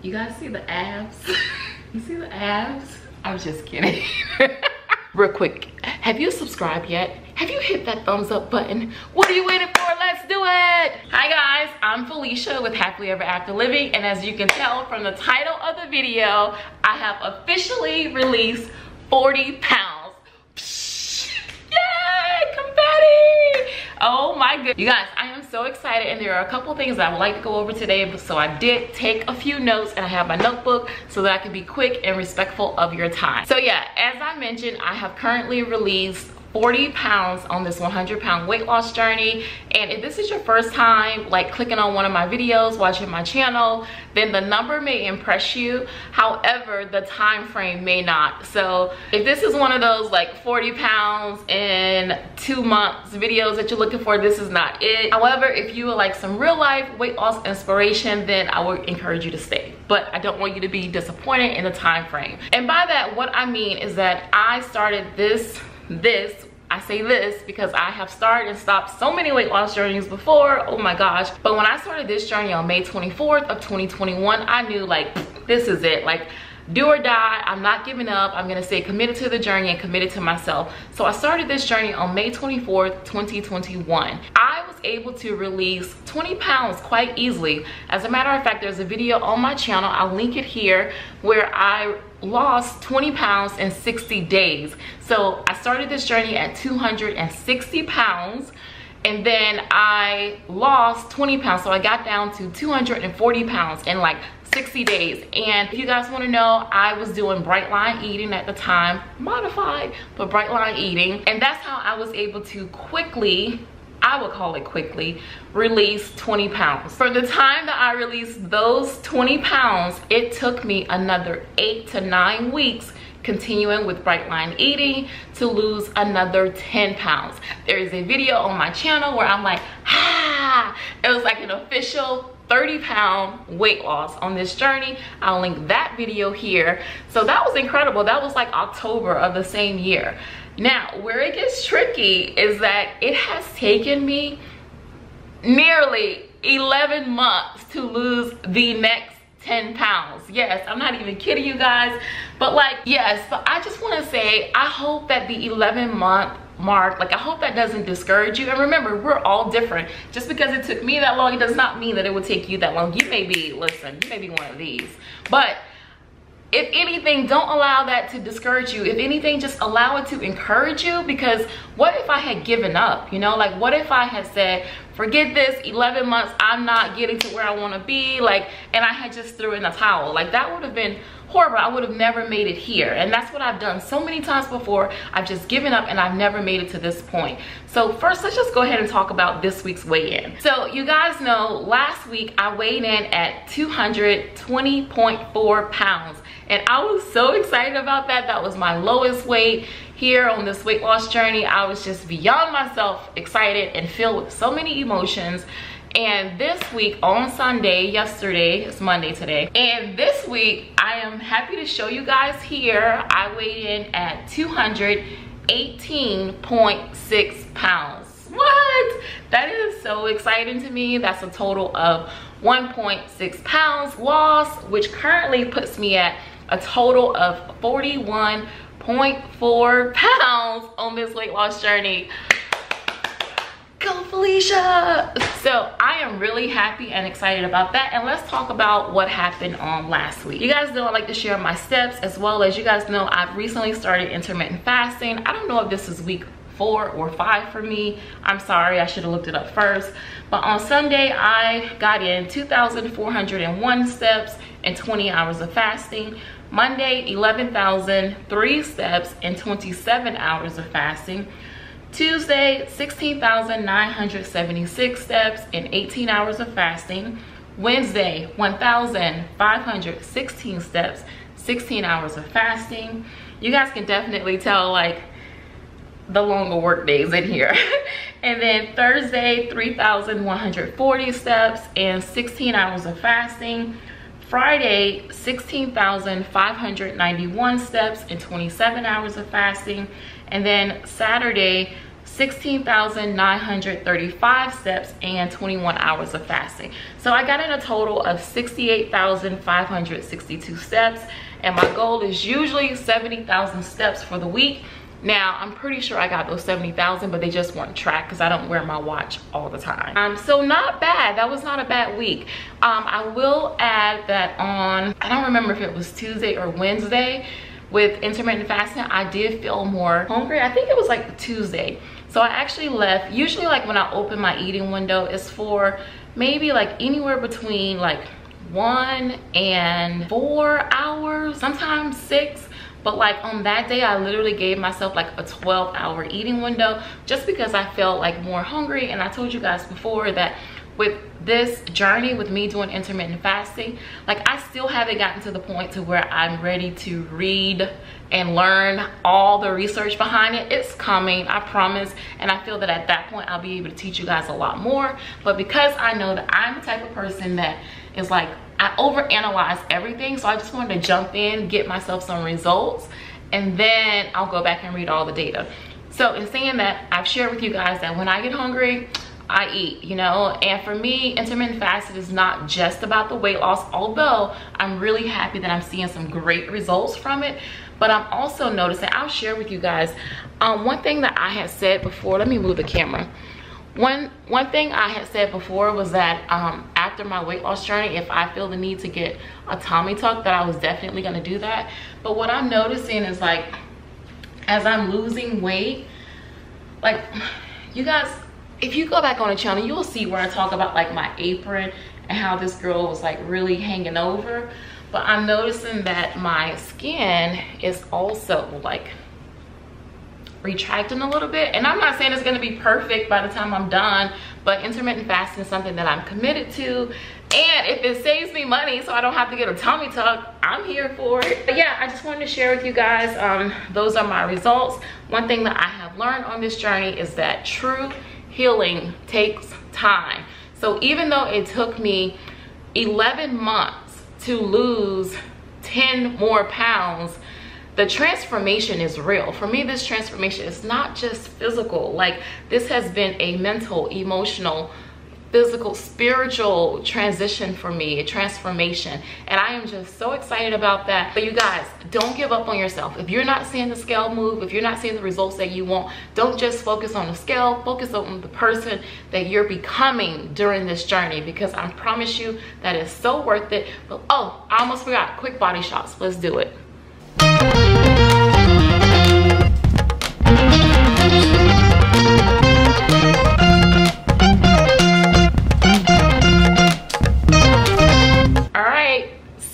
You guys see the abs? you see the abs? I was just kidding. Real quick, have you subscribed yet? Have you hit that thumbs up button? What are you waiting for? Let's do it. Hi guys, I'm Felicia with Happily Ever After Living. And as you can tell from the title of the video, I have officially released 40 pounds. Psh, yay, confetti. Oh my goodness. You guys, so excited and there are a couple things that I would like to go over today. So I did take a few notes and I have my notebook so that I can be quick and respectful of your time. So yeah, as I mentioned, I have currently released 40 pounds on this 100 pound weight loss journey. And if this is your first time like clicking on one of my videos watching my channel then the number may impress you. However the time frame may not. So if this is one of those like 40 pounds in two months videos that you're looking for this is not it. However if you would like some real life weight loss inspiration then i would encourage you to stay. But i don't want you to be disappointed in the time frame. And by that what i mean is that i started this this I say this because I have started and stopped so many weight loss journeys before. Oh my gosh. But when I started this journey on May 24th of 2021, I knew like, this is it. Like, do or die i'm not giving up i'm gonna stay committed to the journey and committed to myself so i started this journey on may 24th 2021 i was able to release 20 pounds quite easily as a matter of fact there's a video on my channel i'll link it here where i lost 20 pounds in 60 days. So i started this journey at 260 pounds and then I lost 20 pounds. So I got down to 240 pounds in like 60 days. And if you guys want to know i was doing bright line eating at the time modified but bright line eating. And that's how i was able to quickly I would call it quickly, release 20 pounds. For the time that I released those 20 pounds, it took me another eight to nine weeks continuing with bright line eating to lose another 10 pounds. There is a video on my channel where I'm like, ah, it was like an official 30 pound weight loss on this journey. I'll link that video here. So that was incredible. That was like october of the same year. Now where it gets tricky is that it has taken me nearly 11 months to lose the next 10 pounds. Yes i'm not even kidding you guys but like yes but i just want to say i hope that the 11 month mark. Like i hope that doesn't discourage you. And remember we're all different. Just because it took me that long it does not mean that it would take you that long. You may be listen you may be one of these. But if anything don't allow that to discourage you. If anything just allow it to encourage you because what if i had given up? You know like what if i had said forget this 11 months i'm not getting to where i want to be like and i had just threw in the towel. Like that would have been horrible. I would have never made it here. And that's what i've done so many times before. I've just given up and i've never made it to this point. So first let's just go ahead and talk about this week's weigh-in. So you guys know last week i weighed in at 220.4 pounds. And i was so excited about that. That was my lowest weight. Here on this weight loss journey i was just beyond myself excited and filled with so many emotions and this week on sunday yesterday it's monday today. And this week i am happy to show you guys here. I weighed in at 218.6 pounds. What? That is so exciting to me. That's a total of 1.6 pounds lost which currently puts me at a total of 41.4 pounds on this weight loss journey go Felicia. So I am really happy and excited about that. And let's talk about what happened on last week. You guys know I like to share my steps as well as you guys know I've recently started intermittent fasting. I don't know if this is week four or five for me. I'm sorry, I should have looked it up first. But on Sunday, I got in 2,401 steps and 20 hours of fasting. Monday, 11,003 steps and 27 hours of fasting. Tuesday, 16,976 steps and 18 hours of fasting. Wednesday, 1,516 steps, 16 hours of fasting. You guys can definitely tell like the longer work days in here. and then Thursday, 3,140 steps and 16 hours of fasting. Friday, 16,591 steps and 27 hours of fasting. And then Saturday, 16,935 steps and 21 hours of fasting. So I got in a total of 68,562 steps and my goal is usually 70,000 steps for the week. Now, I'm pretty sure I got those 70,000, but they just weren't tracked because I don't wear my watch all the time. Um, so not bad, that was not a bad week. Um, I will add that on, I don't remember if it was Tuesday or Wednesday, with intermittent fasting, I did feel more hungry. I think it was like Tuesday. So I actually left, usually like when I open my eating window, it's for maybe like anywhere between like one and four hours, sometimes six. But like on that day, I literally gave myself like a 12 hour eating window just because I felt like more hungry. And I told you guys before that with this journey with me doing intermittent fasting like i still haven't gotten to the point to where i'm ready to read and learn all the research behind it. It's coming i promise. And i feel that at that point i'll be able to teach you guys a lot more. But because i know that i'm the type of person that is like i overanalyze everything so i just wanted to jump in get myself some results and then i'll go back and read all the data. So in saying that i've shared with you guys that when i get hungry I eat, you know? And for me, intermittent fasting is not just about the weight loss, although I'm really happy that I'm seeing some great results from it. But I'm also noticing, I'll share with you guys, um, one thing that I had said before, let me move the camera. One, one thing I had said before was that um, after my weight loss journey, if I feel the need to get a tummy tuck, that I was definitely gonna do that. But what I'm noticing is like, as I'm losing weight, like, you guys, if you go back on the channel you'll see where i talk about like my apron and how this girl was like really hanging over. But i'm noticing that my skin is also like retracting a little bit. And i'm not saying it's going to be perfect by the time i'm done but intermittent fasting is something that i'm committed to. And if it saves me money so i don't have to get a tummy tuck i'm here for it. But yeah i just wanted to share with you guys um, those are my results. One thing that i have learned on this journey is that true healing takes time. So even though it took me 11 months to lose 10 more pounds, the transformation is real. For me, this transformation is not just physical. Like this has been a mental, emotional, physical spiritual transition for me a transformation. And i am just so excited about that. But you guys don't give up on yourself. If you're not seeing the scale move if you're not seeing the results that you want don't just focus on the scale. Focus on the person that you're becoming during this journey. Because i promise you that is so worth it. But oh i almost forgot. Quick body shots. Let's do it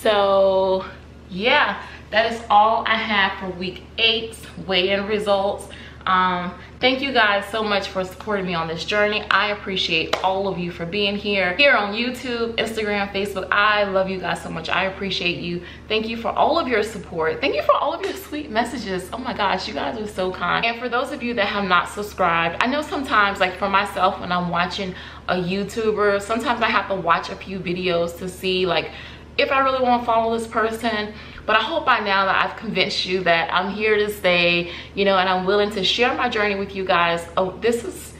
so yeah that is all i have for week eight weigh-in results. Um, thank you guys so much for supporting me on this journey. I appreciate all of you for being here. Here on youtube instagram facebook i love you guys so much. I appreciate you. Thank you for all of your support. Thank you for all of your sweet messages. Oh my gosh you guys are so kind. And for those of you that have not subscribed i know sometimes like for myself when i'm watching a youtuber sometimes i have to watch a few videos to see like if I really want to follow this person. But I hope by now that I've convinced you that I'm here to stay, you know, and I'm willing to share my journey with you guys. Oh, this is,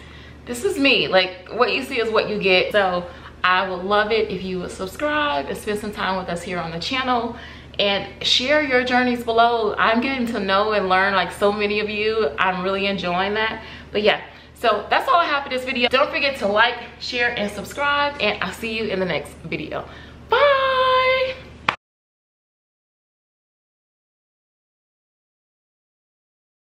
this is me. Like what you see is what you get. So I would love it if you would subscribe and spend some time with us here on the channel and share your journeys below. I'm getting to know and learn like so many of you. I'm really enjoying that. But yeah, so that's all I have for this video. Don't forget to like, share, and subscribe, and I'll see you in the next video.